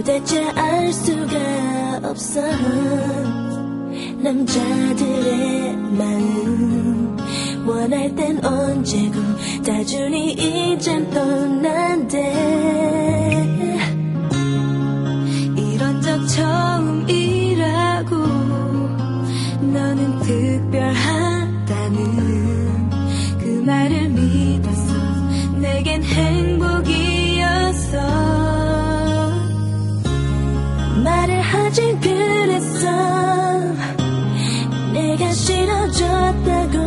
도대체 알 수가 없어. 남자들의 마음 원할 땐 언제고 다주니 이젠 떠난대. 말을 하지 그랬어. 내가 싫어졌다고.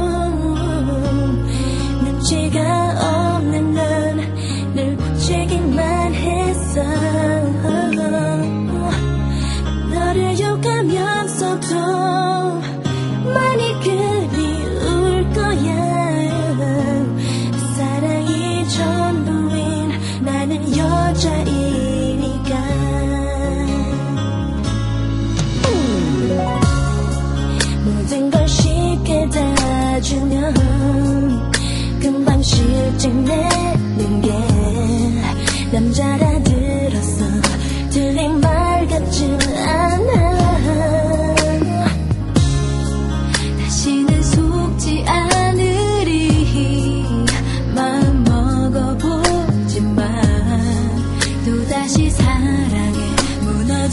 눈치가 없는 넌늘 고치기만 했어.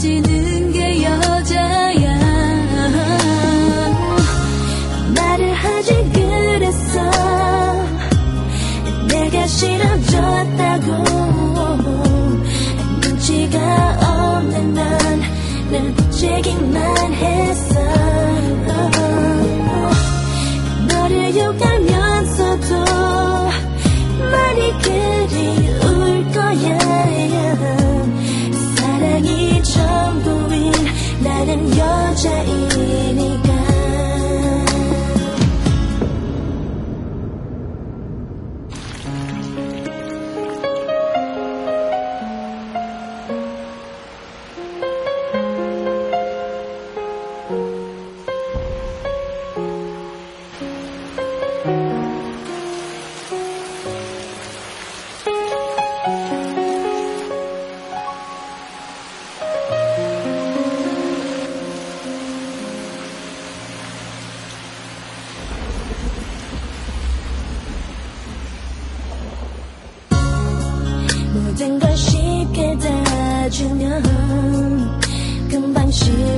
acele dan yo cainika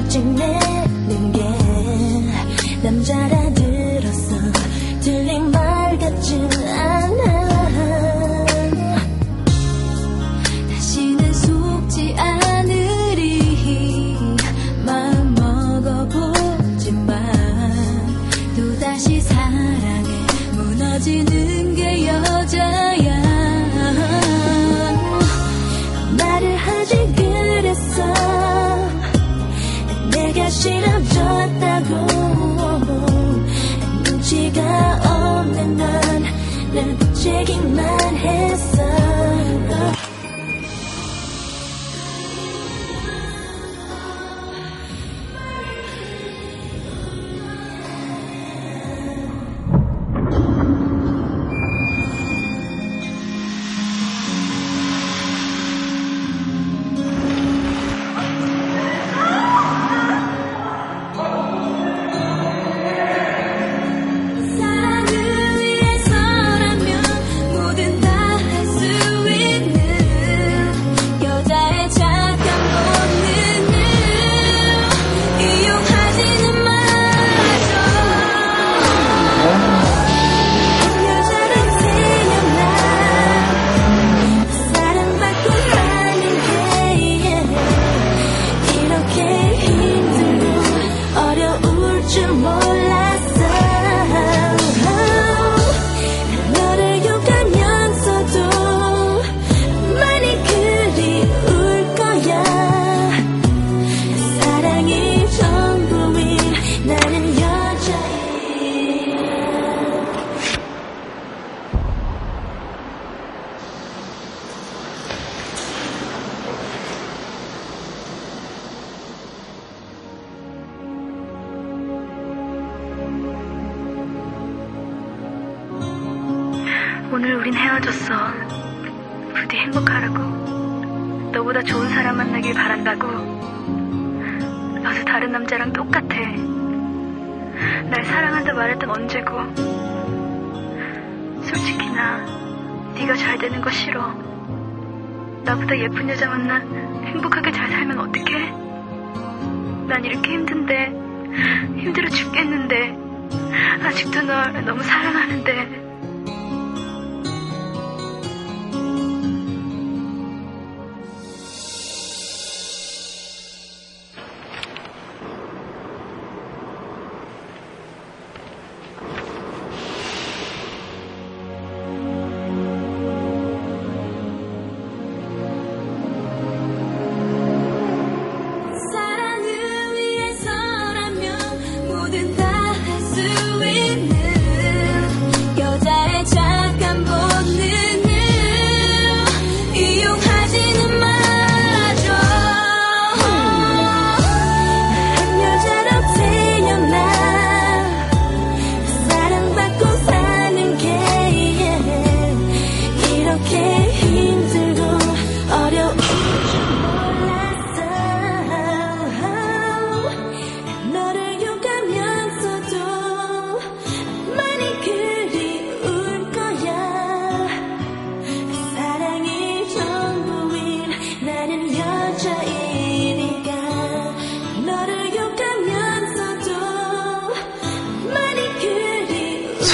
chip chip 실없졌다고. 눈치가 없는 넌날 부채기만 했어. 오늘 우린 헤어졌어. 부디 행복하라고. 너보다 좋은 사람 만나길 바란다고. 너도 다른 남자랑 똑같아. 날 사랑한다 말했던 언제고. 솔직히 나 네가 잘 되는 거 싫어. 나보다 예쁜 여자 만나 행복하게 잘 살면 어떡해? 난 이렇게 힘든데 힘들어 죽겠는데 아직도 널 너무 사랑하는데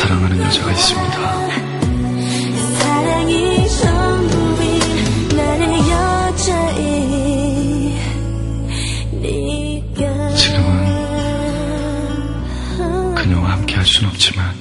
사랑하는 여자가 있습니다. 사랑이 전부인 나는 여자이니까 지금은 그녀와 함께 할 순 없지만